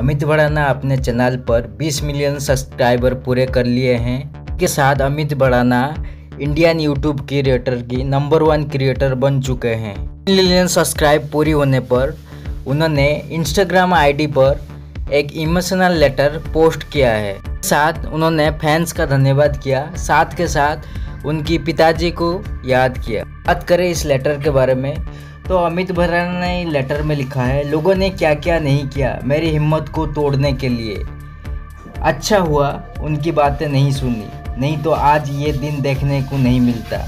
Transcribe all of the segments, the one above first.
अमित बड़ाना अपने चैनल पर 20 million subscriber पूरे कर लिए हैं। के साथ Amit Bhadana Indian YouTube creator की नंबर वन क्रिएटर बन चुके हैं। मिलियन सब्सक्राइब पूरी होने पर उन्होंने इंस्टाग्राम आईडी पर एक इमोशनल लेटर पोस्ट किया है। साथ उन्होंने फैंस का धन्यवाद किया। साथ के साथ उनकी पिताजी को याद किया। बात करें इस लेटर के बारे में तो अमित भराना ने लेटर में लिखा है, लोगों ने क्या क्या नहीं किया मेरी हिम्मत को तोड़ने के लिए। अच्छा हुआ उनकी बातें नहीं सुनी, नहीं तो आज ये दिन देखने को नहीं मिलता।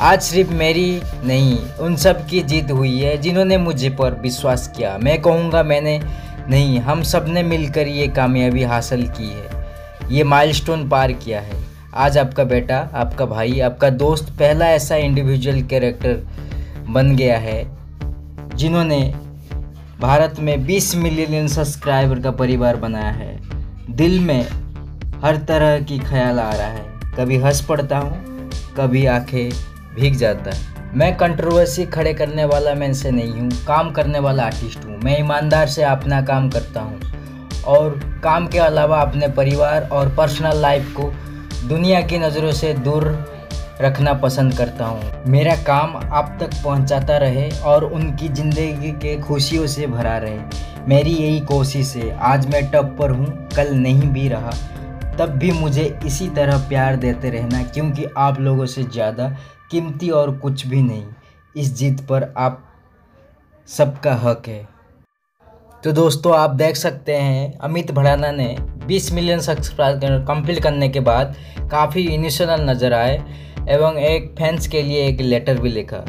आज सिर्फ़ मेरी नहीं, उन सब की जीत हुई है जिन्होंने मुझे पर विश्वास किया। मैं कहूँगा मैंने नहीं, हम सबने मिलकर ये कामयाबी हासिल की है। ये माइलस्टोन पार किया है। आज आपका बेटा, आपका भाई, आपका दोस्त पहला ऐसा इंडिविजुअल कैरेक्टर बन गया है, जिन्होंने भारत में 20 मिलियन सब्सक्राइबर का परिवार बनाया है। दिल में हर तरह की ख्याल आ रहा है। कभी हंस पड़ता हूँ, कभी आँखें भीग जाता है। मैं कंट्रोवर्सी खड़े करने वाला मैं से नहीं हूँ, काम करने वाला आर्टिस्ट हूँ। मैं ईमानदार से अपना काम करता हूँ। और काम के अलावा अपने परिवार और पर्सनल लाइफ को दुनिया की नज़रों से दूर रखना पसंद करता हूँ। मेरा काम आप तक पहुँचाता रहे और उनकी ज़िंदगी के खुशियों से भरा रहे। मेरी यही कोशिश है। आज मैं टप पर हूँ, कल नहीं भी रहा। तब भी मुझे इसी तरह प्यार देते रहना, क्योंकि आप लोगों से ज़्यादा कीमती और कुछ भी नहीं। इस जीत पर आप सबका हक है। तो दोस्तों, आप देख सकते हैं, अमित भड़ाना ने 20 मिलियन सब्सक्राइबर कंप्लीट करने के बाद काफ़ी इनिशनल नज़र आए। एवं एक फैंस के लिए एक लेटर भी लिखा।